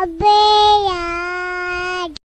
A bear.